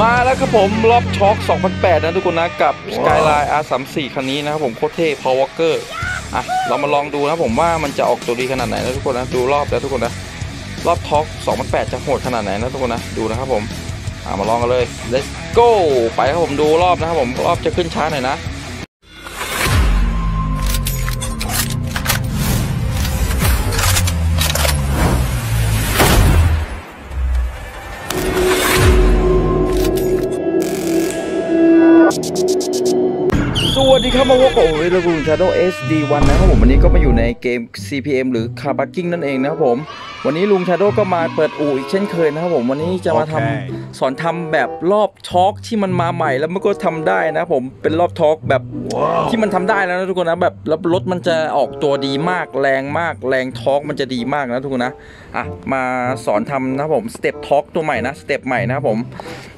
มาแล้วครับผมรอบช็อค2008 นะทุกคนนะ กับ Skyline R34 คันนี้นะครับผมโคตรเท่ Power Walker อะเรามาลองดูนะผมว่ามันจะออกตัวดีขนาดไหนนะทุกคนนะดูรอบแล้วทุกคนนะรอบท็อก2008 จะโหดขนาดไหนนะทุกคนนะดูนะครับผมอะมาลองกันเลย let's go ไปครับผมดูรอบนะครับผมรอบจะขึ้นช้าหน่อยนะ มาพบกับผมวิลลูนชาโด SD1 นะครับผมวันนี้ก็มาอยู่ในเกม CPM หรือ Car Parking นั่นเองนะครับผม วันนี้ลุงชาโดก็มาเปิดอู่อีกเช่นเคยนะครับผมวันนี้จะมาทำโอเคสอนทำแบบรอบ torque ที่มันมาใหม่แล้วมันก็ทำได้นะครับผมเป็นรอบ torque แบบที่มันทำได้แล้วนะทุกคนนะแบบแล้วรถมันจะออกตัวดีมากแรงมาก แรง torque มันจะดีมากนะทุกคนนะอะมาสอนทำนะครับผมสเต็ป torque ตัวใหม่นะสเต็ปใหม่นะครับผม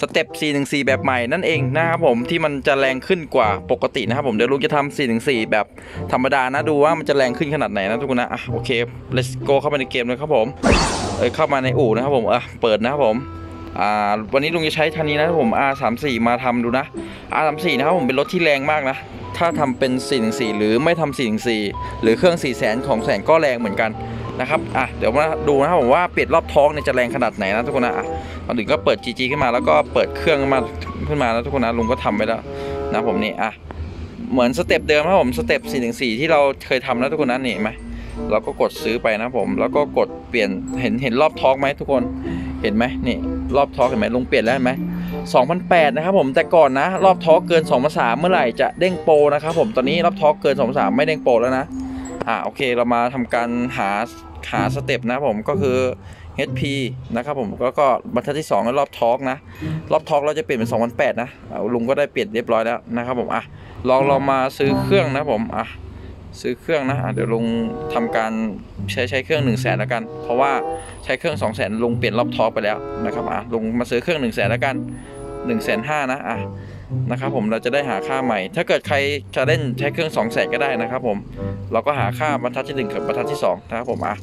สเต็ป414 แบบใหม่นั่นเองนะครับผมที่มันจะแรงขึ้นกว่าปกตินะครับผมเดี๋ยวลุงจะทำ414 แบบธรรมดานะดูว่ามันจะแรงขึ้นขนาดไหนนะทุกคนนะอะโอเค let's go เข้าไปในเกมเลยครับผมเอ้ยเข้ามาในอู่นะครับผมอะเปิดนะครับผมอ่าวันนี้ลุงจะใช้คันนี้นะครับผม R34 มาทำดูนะ R34 นะครับผมเป็นรถที่แรงมากนะ ถ้าทำเป็น414หรือไม่ทำ414หรือเครื่อง4 0 0 0 0ของแสนก็แรงเหมือนกันนะครับ อะ เดี๋ยวมาดูนะครับผมว่าเปลี่ยนรอบท้องเนี่ยจะแรงขนาดไหนนะทุกคนนะอะตอนถึงก็เปิด GG ขึ้นมาแล้วก็เปิดเครื่องมาขึ้นมาแล้วทุกคนนะลุงก็ทำไปแล้วนะผมนี่ อะ เหมือนสเต็ปเดิมครับผม สเต็ป414ที่เราเคยทำนะทุกคนนะนี่เห็นไหม เราก็กดซื้อไปนะผม แล้วก็กดเปลี่ยนเห็นเห็นรอบ torque ไหมทุกคนเห็นไหมนี่รอบ torque เห็นไหมลุงเปลี่ยนแล้วเห็นไหม2008 นะครับผมแต่ก่อนนะ รอบ torque เกิน2003เมื่อไหร่จะเด้งโปรนะครับผมตอนนี้รอบ torque เกิน2003ไม่เด้งโปรแล้วนะอ่าโอเคเรามาทำการหาหาสเต็ปนะผมก็คือ HP นะครับผมแล้วก็บรรทัดที่2ก็รอบทอกนะ รอบทอกเราจะเปลี่ยนเป็น2008 นะลุงก็ได้เปลี่ยนเรียบร้อยแล้วนะครับผมอะลองเรามาซื้อเครื่องนะผมอะ ซื้อเครื่องนะเดี๋ยวลงทำการใช้ใช้เครื่อง1นึ่งแสนแล้วกัน เพราะว่าใช้เครื่อง2องแสนลงเปลี่ยนรอบทอไปแล้วนะครับอะลงมาซื้อเครื่อง1นึ่งแสนแล้วกัน1นึ่งแสนห้านะอะนะครับผมเราจะได้หาค่าใหม่ ถ้าเกิดใครจะเล่นใช้เครื่อง2องแสนก็ได้นะครับผมเราก็หาค่าบรรทัดที่หนึ่งกับบรรทัดที่สองนะครับผมอะ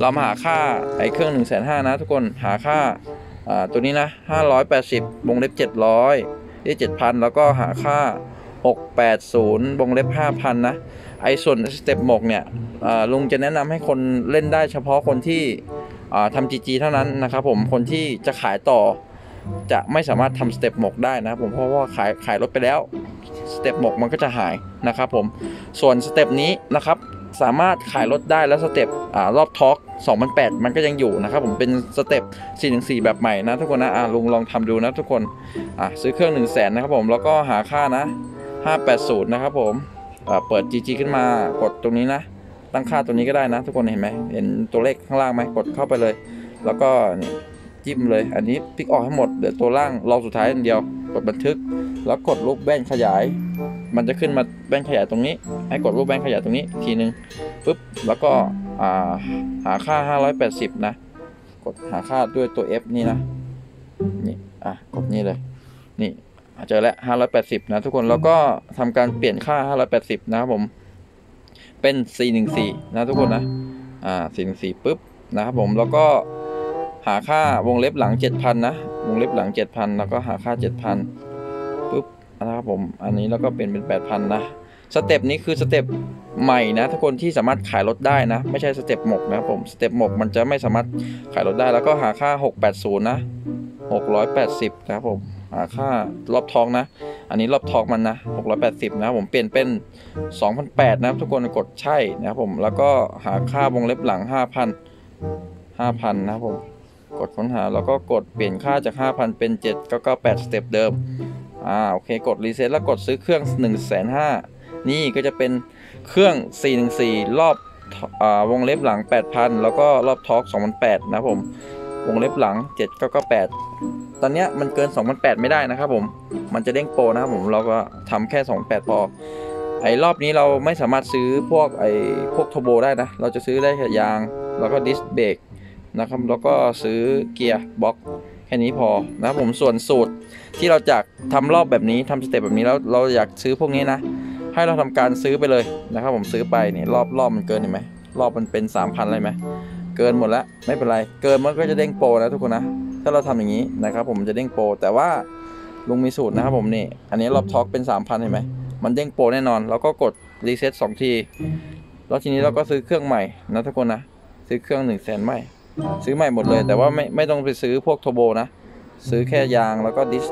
เรามาหาค่าไอ้เครื่อง1นึ่งแสนห้านะทุกคนหาค่าอ่าตัวนี้นะ580วงเล็บ700ได้7,000 แล้วก็หาค่า 680วงเล็บ5,000 นะ ไอ้ส่วนสเต็ปหมกเนี่ยอ่าลุงจะแนะนำให้คนเล่นได้เฉพาะคนที่อ่าทำจีจีเท่านั้นนะครับผมคนที่จะขายต่อจะไม่สามารถทำสเต็ปหมกได้นะครับผมเพราะว่าขายขายรถไปแล้วสเต็ปหมกมันก็จะหายนะครับผมส่วนสเต็ปนี้นะครับสามารถขายรถได้แล้วสเต็ปอ่ารอบ torque 2008 มันก็ยังอยู่นะครับผมเป็นสเต็ป414 แบบใหม่นะทุกคนนะอ่าลุงลองทำดูนะทุกคนอะซื้อเครื่อง 1 0 0 0 0แสนนะครับผมแล้วก็หาค่านะ 580 นะครับผมอ่า เปิด GG ขึ้นมากดตรงนี้นะ ตั้งค่าตัวนี้ก็ได้นะ ทุกคนเห็นไหมเห็นตัวเลขข้างล่างไหมกดเข้าไปเลย แล้วก็นี่จิ้มเลย อันนี้พลิกออกให้หมดเดี๋ยวตัวล่างรองสุดท้ายอันเดียว กดบันทึก แล้วกดรูปแว่นขยาย มันจะขึ้นมาแว่นขยายตรงนี้ ให้กดรูปแว่นขยายตรงนี้ทีนึงปุ๊บแล้วก็อ่าหาค่า 580 นะ กดหาค่าด้วยตัว F นี่นะนี่อะกดนี่เลยนี่ เจอแล้ว580นะทุกคนแล้วก็ทำการเปลี่ยนค่า580นะครับผมเป็น414 นะทุกคนนะ อ่า414 ปุ๊บนะครับผม แล้วก็หาค่าวงเล็บหลัง 7,000 นะ วงเล็บหลัง 7,000 แล้วก็หาค่า 7,000ปุ๊บนะครับผม อันนี้แล้วก็เป็นเป็น 8,000 นะ สเต็ปนี้คือสเต็ปใหม่นะทุกคนที่สามารถขายรถได้นะ ไม่ใช่สเต็ปหมกนะครับผม สเต็ปหมกมันจะไม่สามารถขายรถได้ แล้วก็หาค่า 680 นะ 680 นะครับผมหา ค่ารอบ torque นะ อันนี้รอบ torque มันนะ 680 นะครับผมเปลี่ยนเป็น 2,008นะครับทุกคนกดใช่นะครับผมแล้วก็หาค่าวงเล็บหลัง 5,000 5,000 นะครับผมกดค้นหาแล้วก็กดเปลี่ยนค่าจาก 5,000 เป็น 7,998 สเต็ปเดิมอ่าโอเคกดรีเซ็ตแล้วกดซื้อเครื่อง 1 5 0 0 0นี่ก็จะเป็นเครื่อง 414 รอบอ่าวงเล็บหลัง 8,000 แล้วก็รอบ torque 2,008 นะครับผม วงเล็บหลัง 7998 ตอนนี้มันเกิน 2,008 ไม่ได้นะครับผม มันจะเด้งโปรนะครับผมเราก็ทำแค่28พอ ไอ้รอบนี้เราไม่สามารถซื้อพวกไอ้พวกโทโบได้นะ เราจะซื้อได้แค่ยาง แล้วก็ดิสเบรกนะครับแล้วก็ซื้อเกียร์บล็อกแค่นี้พอนะครับผมส่วนสูตรที่เราจากทำรอบแบบนี้ทำสเต็ปแบบนี้แล้วเราอยากซื้อพวกนี้นะ ให้เราทำการซื้อไปเลยนะครับผมซื้อไปเนี่ยรอบรอบมันเกินเห็นไหมรอบมันเป็น 3,000อะไรไหมเกินหมดแล้วไม่เป็นไร เกินมันก็จะเด้งโปรนะทุกคนนะ ถ้าเราทำอย่างนี้นะครับ ผมจะเด้งโปรแต่ว่าลุงมีสูตรนะครับผมนี่ อันนี้รอบ torque เป็น 3,000 เห็นไหม มันเด้งโปรแน่นอน แล้วก็กดรีเซ็ตสองที แล้วทีนี้เราก็ซื้อเครื่องใหม่นะทุกคนนะ ซื้อเครื่อง1 0 0 0 0แสนใหม่ ซื้อใหม่หมดเลย แต่ว่าไม่ไม่ต้องไปซื้อพวกเทอร์โบนะ ซื้อแค่ยางแล้วก็ดิส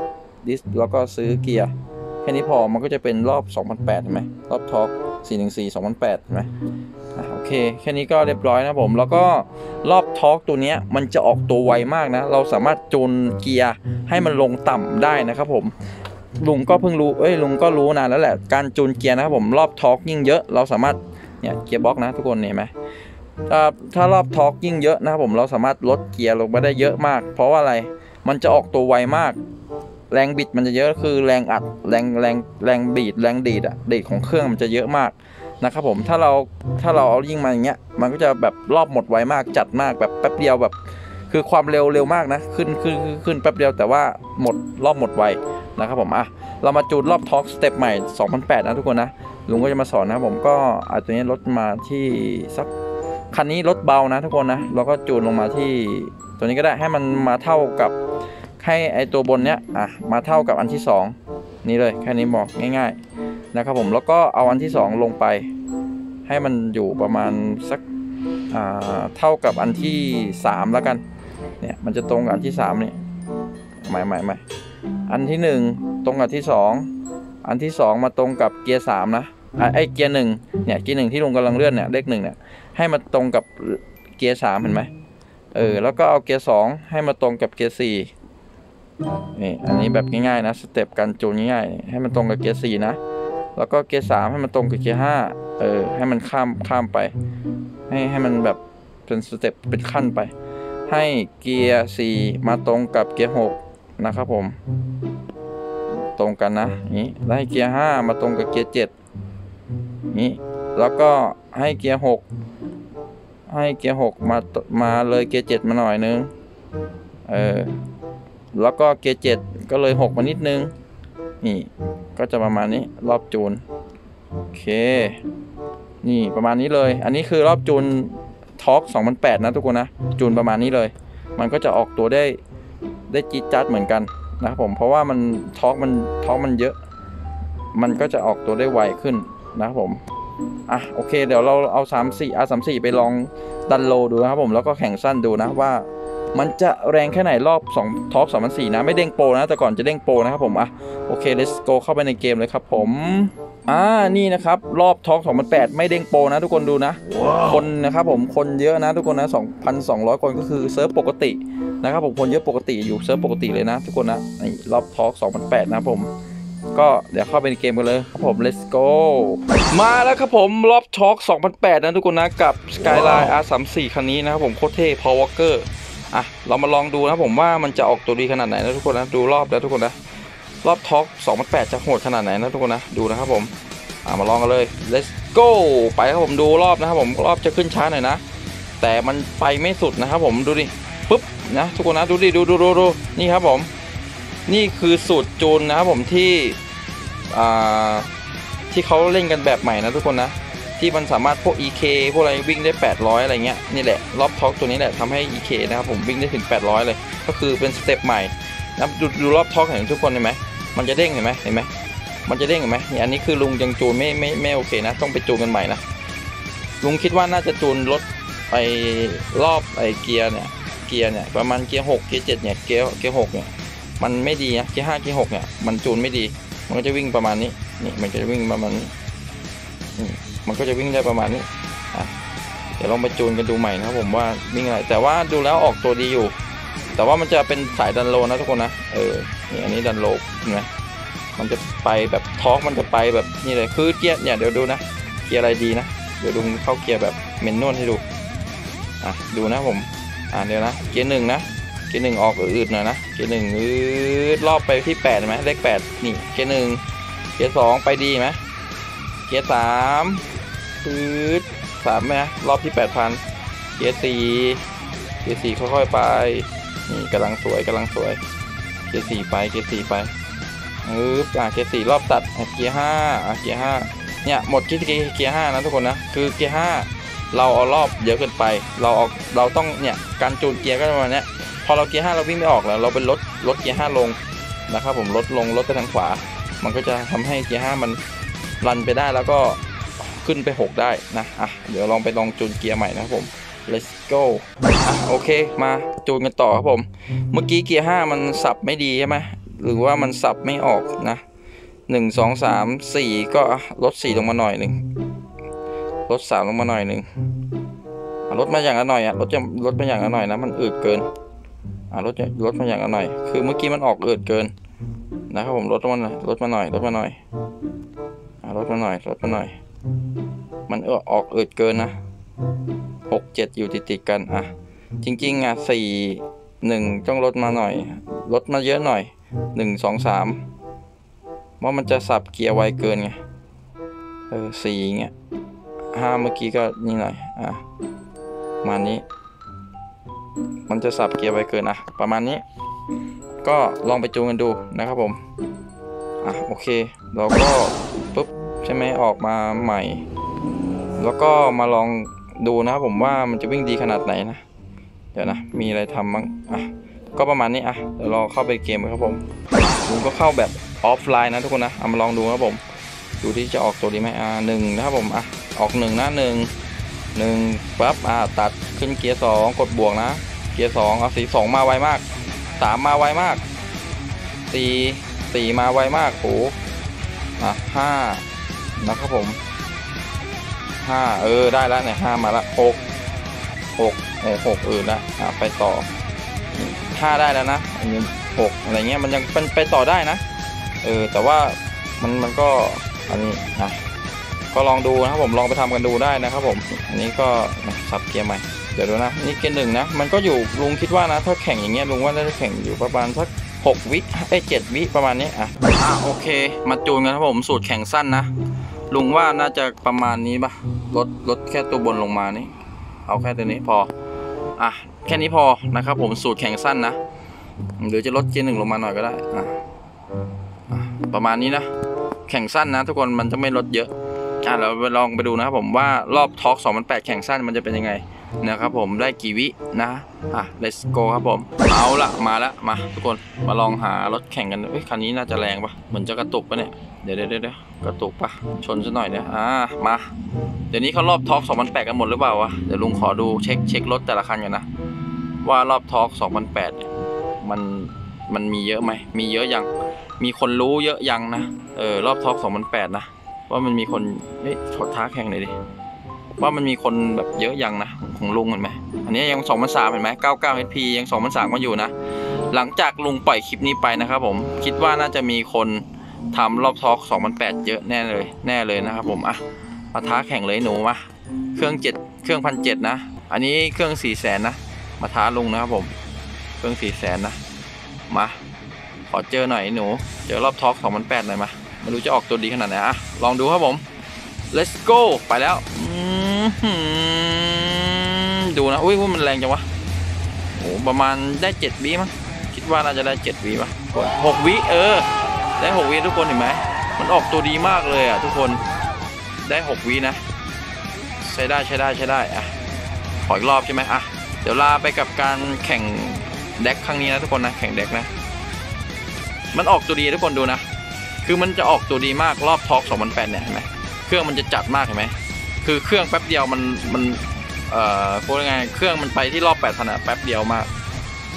ดิสแล้วก็ซื้อเกียร์แค่นี้พอมันก็จะเป็นรอบ 2008เห็นไหมรอบ torque 414 2008เห็นไหมอะโอ เค แค่นี้ก็เรียบร้อยนะผม แล้วก็รอบ torque ตัวนี้มันจะออกตัวไวมากนะ เราสามารถจูนเกียร์ให้มันลงต่ำได้นะครับผมลุงก็เพิ่งรู้ เอ้ยลุงก็รู้นานแล้วแหละ การจูนเกียร์นะครับผมรอบ torque ยิ่งเยอะ เราสามารถเนี่ยเกียร์บล็อกนะทุกคนเห็นไหมถ้ารอบ torque ยิ่งเยอะนะครับผมเราสามารถลดเกียร์ลงมาได้เยอะมาก เพราะว่าอะไรมันจะออกตัวไวมาก แรงบิดมันจะเยอะคือแรงอัดแรงแรงแรงบิดแรงดีดอะดีดของเครื่องมันจะเยอะมาก นะครับผมถ้าเราถ้าเราเอายิ่งมาอย่างเงี้ยมันก็จะแบบรอบหมดไวมากจัดมากแบบแป๊บเดียวแบบ คือความเร็วเร็วมากนะขึ้นขึ้นขึ้นขึ้นแป๊บเดียวแต่ว่าหมดรอบหมดไวนะครับผมอะเรามาจูนรอบ torque สเต็ปใหม่ 2008 นะทุกคนนะลุงก็จะมาสอนนะครับผมก็อาจจะนี้ลดมาที่สักคันนี้ลดเบานะทุกคนนะเราก็จูนลงมาที่ตัวนี้ก็ได้ให้มันมาเท่ากับให้ไอตัวบนเนี้ยอะมาเท่ากับอันที่ 2 นี่เลยแค่นี้บอกง่าย ๆ นะครับผมแล้วก็เอาอันที่ 2 ลงไป ให้มันอยู่ประมาณสักเท่ากับอันที่ 3 แล้วกันเนี่ยมันจะตรงกับอันที่3นี่ใหม่ใหม่ใหม่อันที่ 1 ตรงกับที่ 2 อันที่ 2 มาตรงกับเกียร์3นะอะไอเกียร์หนึ่งเนี่ยเกียร์หนึ่งที่ลุงกำลังเลื่อนเนี่ยเลขหนึ่งเนี่ยให้มาตรงกับเกียร์สามเห็นไหมเออแล้วก็เอาเกียร์สองให้มาตรงกับเกียร์สี่นี่อันนี้แบบง่ายๆนะสเต็ปการจูนง่ายๆให้มันตรงกับเกียร์สี่นะ แล้วก็เกียร์สามให้มันตรงกับเกียร์ห้าเออให้มันข้ามข้ามไป ให้ให้มันแบบเป็นสเต็ปเป็นขั้นไป ให้เกียร์สี่มาตรงกับเกียร์หกนะครับผม ตรงกันนะนี้แล้วให้เกียร์ห้ามาตรงกับเกียร์เจ็ดนี้แล้วก็ให้เกียร์หกให้เกียร์หกมาตมาเลยเกียร์เจ็ดมาหน่อยนึงเออแล้วก็เกียร์เจ็ดก็เลยหกมานิดนึง นี่ก็จะประมาณนี้รอบจูนโอเค นี่ประมาณนี้เลย อันนี้คือรอบจูน torque 2008 นะทุกคนนะ จูนประมาณนี้เลย มันก็จะออกตัวได้ได้จี๊ดจ๊าดเหมือนกันนะครับผมเพราะว่ามันtorque มัน torque มันเยอะ มันก็จะออกตัวได้ไวขึ้นนะครับผมอะโอเค เดี๋ยวเราเอา 3 4 R 3 4 ไปลองดันโลดูนะครับผมแล้วก็แข่งสั้นดูนะว่า มันจะแรงแค่ไหนรอบ2ท็อป2004นะ ไม่เด้งโปรนะ แต่ก่อนจะเด้งโปรนะครับผม อะ โอเค let's go เข้าไปในเกมเลยครับผมอ่า นี่นะครับ รอบ torque 2008 ไม่เด้งโปรนะทุกคนดูนะคนนะครับผม คนเยอะนะทุกคนนะ 2,200 คนก็คือเซิร์ฟปกตินะครับผม คนเยอะปกติอยู่เซิร์ฟปกติเลยนะ ทุกคนนะ นี่รอบ torque 2008 นะครับผม ก็เดี๋ยวเข้าไปในเกมกันเลยครับผม let's go มาแล้วครับผมรอบ torque 2008 นะทุกคนนะ กับ Skyline R34 คันนี้นะครับผมโคตรเท่ Paul Walker อ่ อะเรามาลองดูนะผมว่ามันจะออกตัวดีขนาดไหนนะทุกคนนะดูรอบแล้วทุกคนนะรอบ torque 2008จะโหดขนาดไหนนะทุกคนนะดูนะครับผมอะมาลองกันเลย let's go ไปครับผมดูรอบนะครับผมรอบจะขึ้นช้าหน่อยนะ แต่มันไปไม่สุดนะครับผมดูดิปุ๊บนะทุกคนนะดูดิดูดูดูดูนี่ครับผมนี่คือสูตรจูนนะครับผมที่อ่าที่เขาเล่นกันแบบใหม่นะทุกคนนะ ที่มันสามารถพวก EK พวกอะไรวิ่งได้ 800 อะไรเงี้ยนี่แหละรอบท็อกตัวนี้แหละทำให้ EK นะครับผมวิ่งได้ถึง 800 เลย ก็คือเป็นสเต็ปใหม่นะดูดูรอบท็อกเห็นทุกคนเห็นไหมมันจะเด้งเห็นไหมเห็นไหมมันจะเด้งเห็นไหมนี่อันนี้คือลุงยังจูนไม่ไม่ไม่โอเคนะ ต้องไปจูนกันใหม่นะลุงคิดว่าน่าจะจูนรถไปรอบไอเกียร์เนี่ยเกียร์เนี่ยประมาณเกียร์6เกียร์7เนี่ยเกียร์เกียร์6เนี่ยมันไม่ดีนะเกียร์ห้าเกียร์หกเนี่ยมันจูนไม่ดี มันก็จะวิ่งประมาณนี้นี่มันจะวิ่งประมาณนี้นี่ มันก็จะวิ่งได้ประมาณนี้อะเดี๋ยวลองไปจูนกันดูใหม่นะครับผมว่าวิ่งอะไรแต่ว่าดูแล้วออกตัวดีอยู่ แต่ว่ามันจะเป็นสายดันโลนะทุกคนนะเออนี่อันนี้ดันโลเห็นไหมมันจะไปแบบทอกมันจะไปแบบนี่เลยคือเกียร์เนี่ยเดี๋ยวดูนะเกียร์อะไรดีนะเดี๋ยวดูเข้าเกียร์แบบ manual ให้ดูอะดูนะผมอะเดี๋ยวนะเกียร์หนึ่งนะเกียร์หนึ่งออกอืดหน่อยนะเกียร์หนึ่งอืดรอบไปที่แปดไหมเลขแปดนี่เกียร์หนึ่งเกียร์สองไปดีไหมเกียร์สาม อืดสามไหมรอบที่แปดพันเกียร์สี่เกียร์สี่ค่อยๆไป นี่กำลังสวยกำลังสวย เกียร์สี่ไปเกียร์สี่ไปอืดอะเกียร์สี่รอบตัดเกียร์ห้าอะเกียร์ห้าเนี่ยหมดที่เกียร์ห้านะทุกคนนะคือเกียร์ห้าเราเอารอบเยอะเกินไป เราเอาเราต้องเนี่ยการจูนเกียร์ก็ประมาณนี้พอเราเกียร์ห้าเราวิ่งไม่ออกแล้วเราเป็นลดลดเกียร์ห้าลงนะครับผมลดลงลดไปทางขวา มันก็จะทำให้เกียร์ห้ามันรันไปได้แล้วก็ ขึ้นไป 6 ได้นะ อะ เดี๋ยวลองไปลองจูนเกียร์ใหม่นะครับผม let's go อะโอเค มาจูนกันต่อครับผม เมื่อกี้เกียร์ห้ามันสับไม่ดีใช่ไหมหรือว่ามันสับไม่ออกนะหนึ่งสองสามสี่ก็ลดสี่ลงมาหน่อยหนึ่งลดสามลงมาหน่อยหนึ่งลดมาอย่างละหน่อยอะลดจะลดมาอย่างละหน่อยนะมันอืดเกินอะลดจะลดมาอย่างละหน่อย คือเมื่อกี้มันออกอืดเกินนะครับผมลดมาหน่อยลดมาหน่อยลดมาหน่อยอะลดมาหน่อยลดมาหน่อย มันเออออกอืดเกินนะหกเจ็ดอยู่ติดติดๆกันอะ จริงๆอะสี่หนึ่งต้องลดมาหน่อย ลดมาเยอะหน่อยหนึ่งสองสามว่ามันจะสับเกียร์ไวเกินไงเออสี่เงี้ยห้าเมื่อกี้ก็นี่หน่อยอะประมาณนี้ มันจะสับเกียร์ไวเกินอะ ประมาณนี้ ก็ลองไปจูนกันดูนะครับผมอะโอเค เราก็ปุ๊บ ใช่ไหมออกมาใหม่ แล้วก็มาลองดูนะครับผมว่ามันจะวิ่งดีขนาดไหนนะ เดี๋ยวนะ มีอะไรทำบ้างอะก็ประมาณนี้อะเดี๋ยวเราเข้าไปเกมครับผมผมก็เข้าแบบออฟไลน์นะทุกคนนะเอามาลองดูครับผมดูที่จะออกตัวดีไหมอ่าหนึ่งนะครับผมอะออกหนึ่งนะหนึ่งหนึ่งปั๊บอ่าตัดขึ้นเกียร์สองกดบวกนะ เกียร์สองเอาสีสองมาไวมากสามมาไวมากสี่สี่มาไวมากโอ้อะห้า นะครับผมห้าเออได้แล้วเนี่ยห้ามาละหกหกโอ้หกอื่นละอะไปต่อห้าได้แล้วนะอันนี้หกอะไรเงี้ยมันยังเป็นไปต่อได้นะเออแต่ว่ามันมันก็อันนี้นะก็ลองดูนะครับผมลองไปทำกันดูได้นะครับผมอันนี้ก็สับเกียร์ใหม่เดี๋ยวดูนะนี่เกียร์หนึ่งนะมันก็อยู่ลุงคิดว่านะถ้าแข่งอย่างเงี้ยลุงว่าน่าจะแข่งอยู่ประมาณสัก หกวิเอ้ยเจ็ดวิประมาณนี้อะอะโอเค มาจูนกันครับผมสูตรแข่งสั้นนะลุงว่าน่าจะประมาณนี้ปะลดลดแค่ตัวบนลงมานี่เอาแค่ตัวนี้พออะแค่นี้พอนะครับผมสูตรแข่งสั้นนะหรือจะลดเกียร์หนึ่งลงมาหน่อยก็ได้อะประมาณนี้นะ แข่งสั้นนะ ทุกคนมันจะไม่ลดเยอะอะเราไปลองไปดูนะครับผมว่ารอบท็อล์ก2008แข่งสั้นมันจะเป็นยังไง นะครับผมได้กี่วินะอะ let's go ครับผม เอาละมาแล้วมาทุกคนมาลองหารถแข่งกันเอ้ยคันนี้น่าจะแรงปะเหมือนจะกระตุกปะเนี่ยเดี๋ยวเดี๋ยวเดี๋ยวกระตุกปะชนซะหน่อยเนี่ยอ่ามา เดี๋ยวนี้เขารอบ torque 2008 กันหมดหรือเปล่าวะเดี๋ยวลุงขอดูเช็คเช็ครถแต่ละคันกันนะ ว่ารอบ torque 2008เนี่ยมันมันมีเยอะไหมมีเยอะยังมีคนรู้เยอะยังนะเออรอบ torque 2008 นะ ว่ามันมีคนเฮ้ยขอท้าแข่งหน่อยดิว่ามันมีคนแบบเยอะยังนะ ของลุงเห็นไหมอันนี้ยัง2003เห็นไหม99 HP ยัง2003มาอยู่นะ หลังจากลุงปล่อยคลิปนี้ไปนะครับผมคิดว่าน่าจะมีคนทำรอบทอล์ก2008 เยอะแน่เลย แน่เลยนะครับผมอะมาท้าแข่งเลยหนูมาเครื่องเจ็ดเครื่องพันเจ็ดนะ อันนี้เครื่องสี่แสนนะ มาท้าลุงนะครับผม เครื่องสี่แสนนะ มาขอเจอหน่อยหนู เจอรอบทอล์ก2008หน่อยมาไม่รู้จะออกตัวดีขนาดไหนอะลองดูครับผม let's go ไปแล้ว อื นะอุ้ยว่ามันแรงจังวะโอ้ประมาณได้เจ็ดวิมั้งคิดว่าน่าจะได้เจ็ดวิป่ะหกวิเออ ได้หกวิทุกคนเห็นไหมมันออกตัวดีมากเลยอะทุกคนได้หกวินะ ใช้ได้ใช้ได้ใช้ได้อะขออีกรอบใช่ไหมอะเดี๋ยวลาไปกับการแข่งเด็กครั้งนี้นะทุกคนนะแข่งเด็กนะ มันออกตัวดีทุกคนดูนะ คือมันจะออกตัวดีมากรอบ torque 2008เนี่ยเห็นไหมเครื่องมันจะจัดมากเห็นไหมคือเครื่องแป๊บเดียวมันมัน เอ่อพูดยังไงเครื่องมันไปที่รอบ8,000อะแป๊บเดียวมาก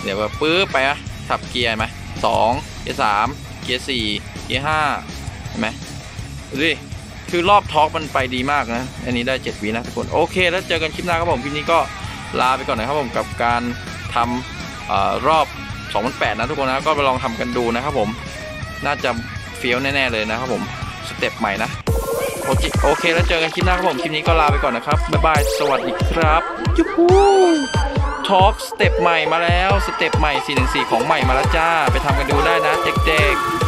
เดี๋ยวแบบปื๊บไปอะสับเกียร์ไหมสองเกียร์สามเกียร์สี่เกียร์ห้าเห็นไหมดูดิคือรอบ torque มันไปดีมากนะ อันนี้ได้ 7วินะทุกคน โอเค แล้วเจอกันคลิปหน้าครับผม คลิปนี้ก็ลาไปก่อนนะครับผมกับการทำออรอบ2008นะทุกคนนะก็ไปลองทำกันดูนะครับผม น่าจะเฟี้ยวแน่ ๆ เลยนะครับผม สเต็ปใหม่นะ โอเคโอเค แล้วเจอกันคลิปหน้าครับผม คลิปนี้ก็ลาไปก่อนนะครับ บ๊ายบาย สวัสดีครับยูฮู torque สเต็ปใหม่มาแล้ว สเต็ปใหม่ 414 ของใหม่มาแล้วจ้า ไปทำกันดูได้นะเด็กๆ